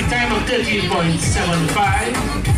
time of 13.75.